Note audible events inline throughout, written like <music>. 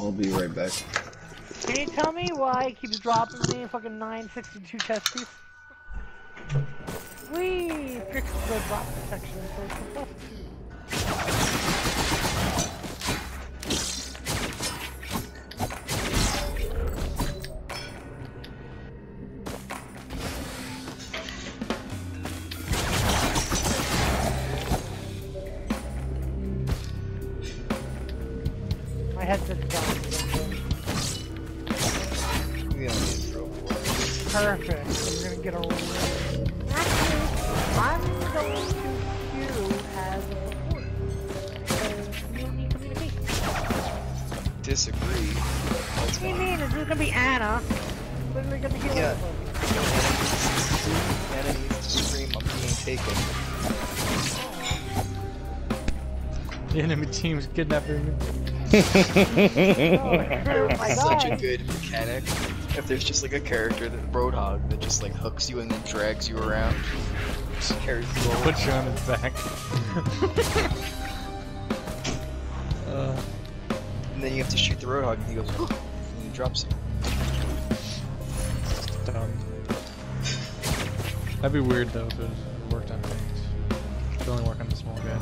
I'll be right back. Can you tell me why it keeps dropping me fucking 962 chest piece? We fixed the drop protection, so it's My headset's down. We don't need to Perfect. We're gonna get a. Actually, I'm going to queue as a support. So you don't need communication. it. Disagree. What do you mean? Is this gonna be Anna? Literally gonna heal Yeah. Anna needs to scream, I'm being taken. The enemy team's kidnapping me. Oh, my It's such a good mechanic. If there's just like a character, that Roadhog, that just like hooks you and then drags you around, just carries you over. Put you on his back. <laughs> uh, And then you have to shoot the Roadhog, and he goes, and he drops it. dumb. That'd be weird though if it worked on things. It only work on the small guy.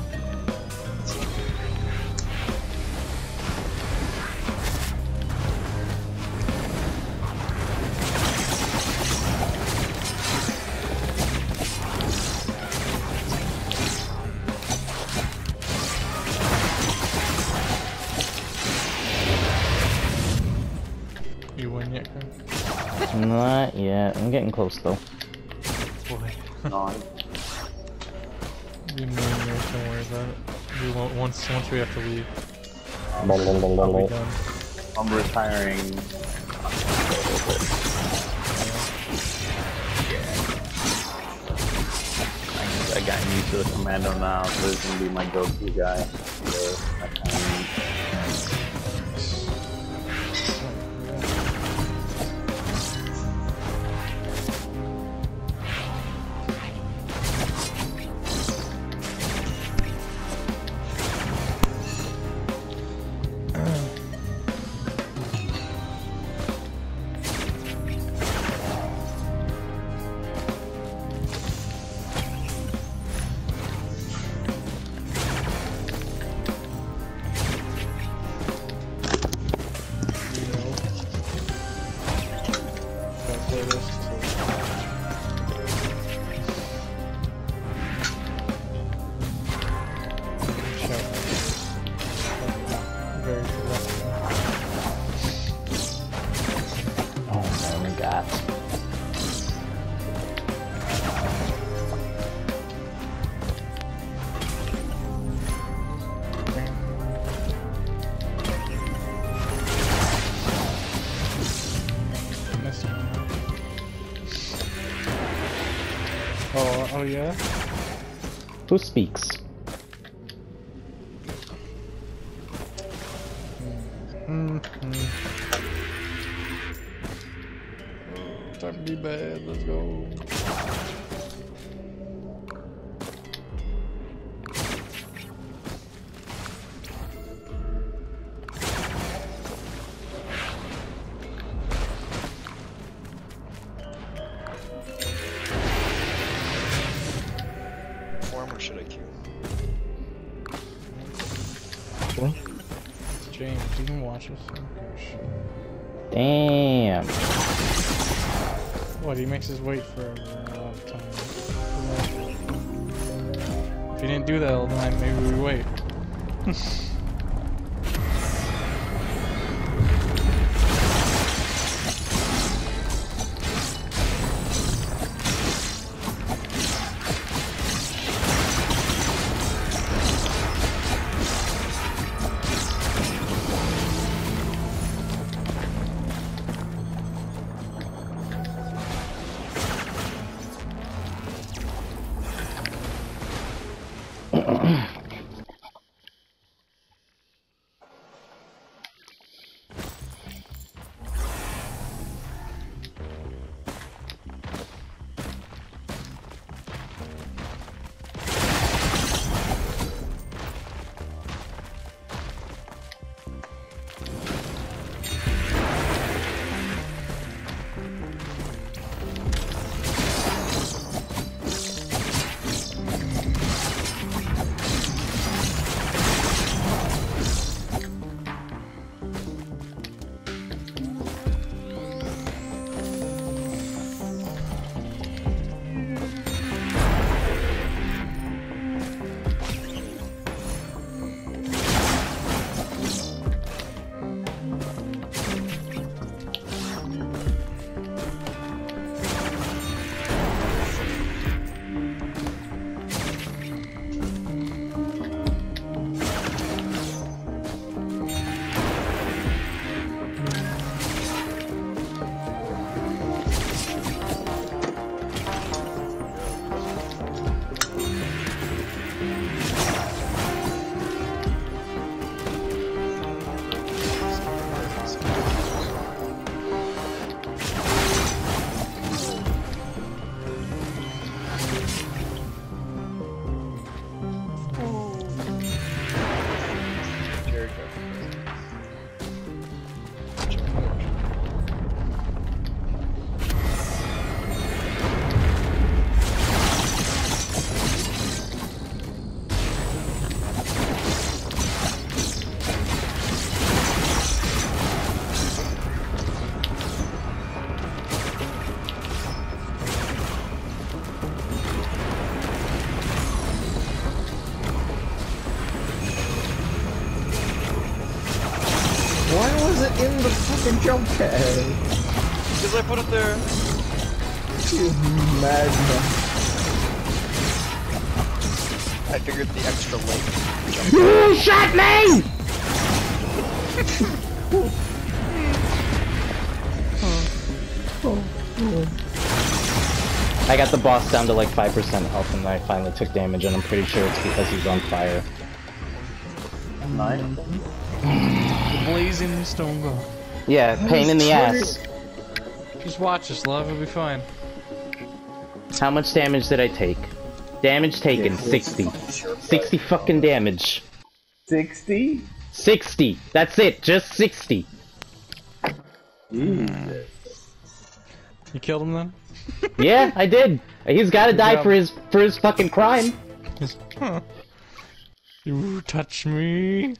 Chris? Not yet. I'm getting close though. Boy. No, You million years, don't worry about it. We won't once once we have to leave. Blah, I'll be blah. done. I'm retiring. I I got used to the commando now, so it's gonna be my go-to guy. So, Oh, oh yeah? Who speaks? Mm hmm Time to be bad, let's go. Or should I queue? It's James, you can watch us. Gosh. Damn. What, he makes us wait for a lot of time. If he didn't do that all the time, maybe we wait. <laughs> it in the fucking jump pad? Because I put it there. You madman. I figured the extra length. Jump. You shot me! I got the boss down to like 5% health and I finally took damage and I'm pretty sure it's because he's on fire. Nice. The blazing stone god. Yeah, pain in the ass. Just watch us, love. It'll be fine. How much damage did I take? Damage taken, 60. 60 fucking damage. 60? 60! That's it, just 60. Jesus. You killed him then? Yeah, I did. He's gotta die job. for his for his fucking crime. Just, huh. You touch me.